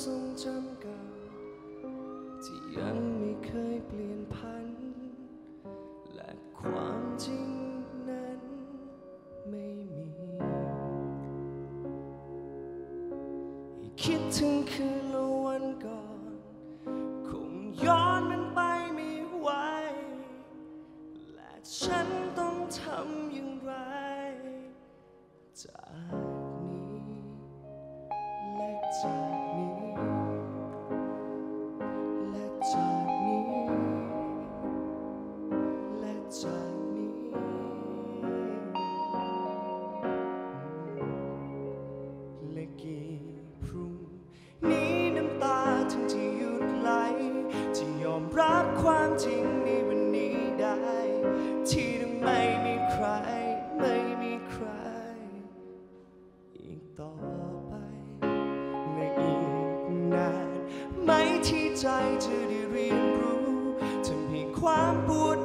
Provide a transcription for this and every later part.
ทรงจำเก่า ที่ยังไม่เคยเปลี่ยนพัน และความจริงนั้นไม่มี คิดถึงคืนและวันก่อน คงย้อนมันไปไม่ไหว และฉันต้องทำอย่างไรจาก ใจเธอได้เรียนรู้ทำให้ความปวด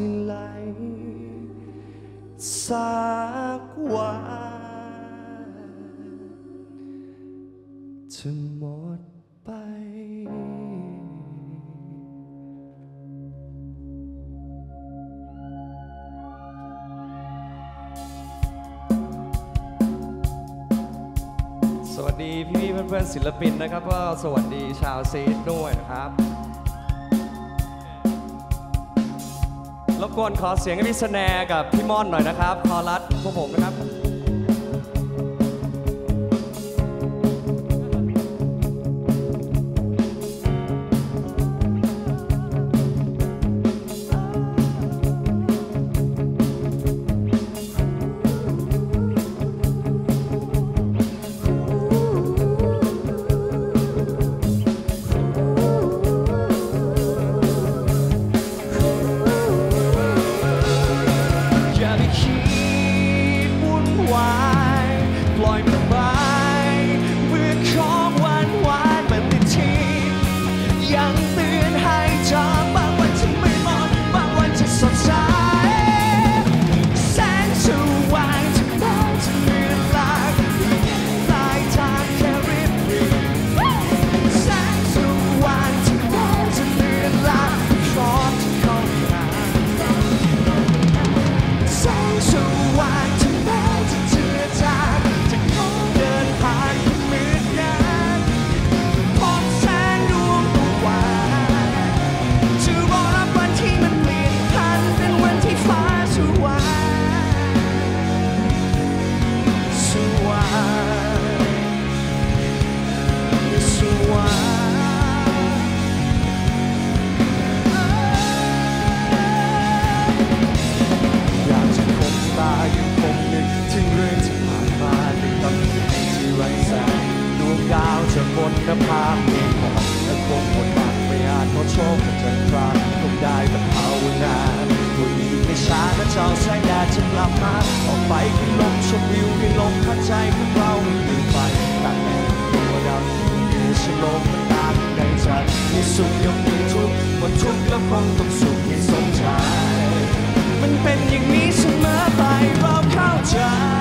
ที่ไหลสักวันจะหมดไปสวัสดีพี่ๆเพื่อนๆศิลปินนะครับ ก็สวัสดีชาวซีดด้วยนะครับ รบกวนขอเสียงให้พี่สแนร์กับพี่ม่อนหน่อยนะครับ คอรัสพวกผมนะครับาวแสงแดดจำลำมาออกไปขึ้นลมชมวิวขึ้นลมพัดใจของเราลืมไปตากแดดตัวดำอยู่ชโลมตามในใจมีสุขย่มมีทุกข์วันทุกข์แล้ควางต้องสุขที่สมใจมันเป็นอย่างนี้เสมอไปเราเข้าใจ